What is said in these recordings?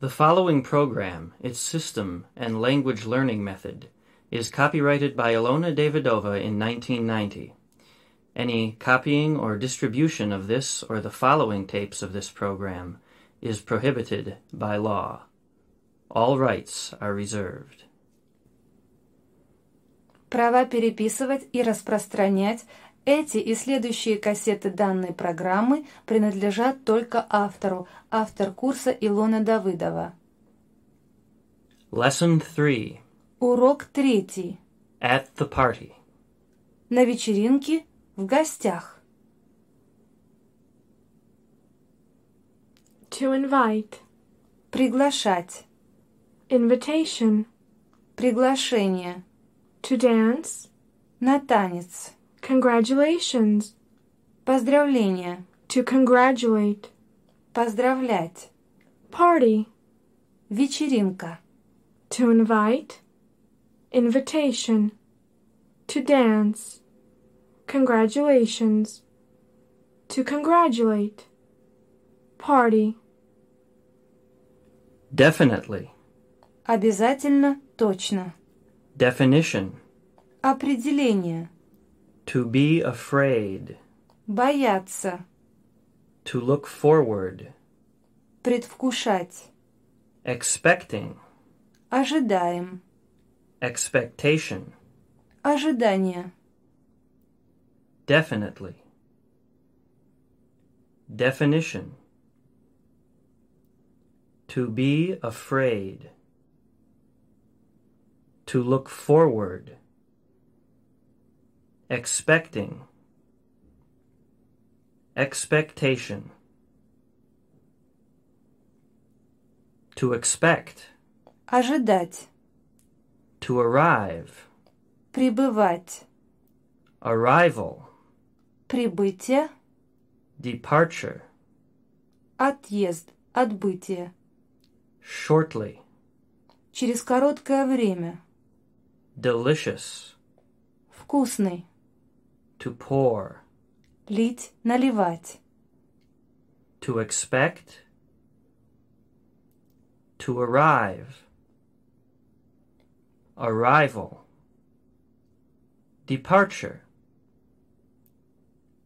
The following program, its system, and language learning method is copyrighted by Ilona Davidova in 1990. Any copying or distribution of this or the following tapes of this program is prohibited by law. All rights are reserved. Права переписывать и распространять эти и следующие кассеты данной программы принадлежат только автору, автор курса Илона Давыдова. Lesson 3 Урок третий. At the Party. На вечеринке в гостях. To invite. Приглашать. Invitation. Приглашение. To dance. На танец. Congratulations. Поздравление. To congratulate. Поздравлять. Party. Вечеринка. To invite. Invitation. To dance. Congratulations. To congratulate. Party. Definitely. Обязательно, точно. Definition. Определение. To be afraid. Бояться. To look forward. Предвкушать. Expecting. Ожидаем. Expectation. Ожидание. Definitely. Definition. To be afraid. To look forward. Expecting. Expectation. To expect. Ожидать. To arrive. Прибывать. Arrival. Прибытие. Departure. Отъезд. Отбытие. Shortly. Через короткое время. Delicious. Вкусный. To pour. Лить. Наливать. To expect. To arrive. Arrival. Departure.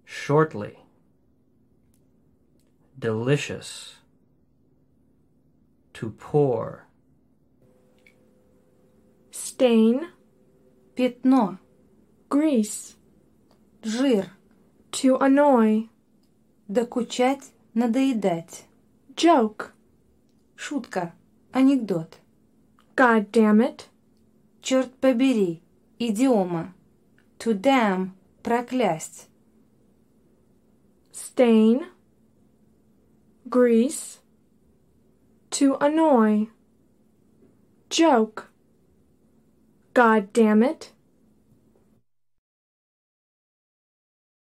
Shortly. Delicious. To pour. Stain. Пятно. Grease. Жир. To annoy. Докучать. Надоедать. Joke. Шутка. Анекдот. God damn it. Черт побери. Идиома. To damn. Проклясть. Stain. Grease. To annoy. Joke. God damn it.